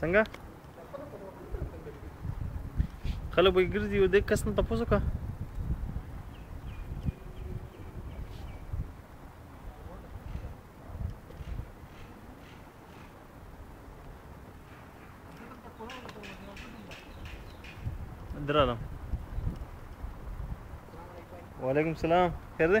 څنګه خلک به ګرځي او د کس نه تاسو وکړه درالم وعلیکم السلام خیر دی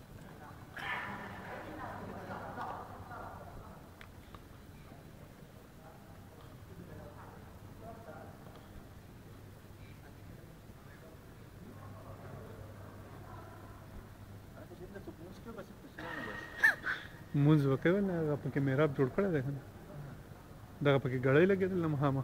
مونږ وکړو نه هغه پکې میراب جوړ کړی دی کنه دغه پکې ګړۍ لګېدل نه مهامه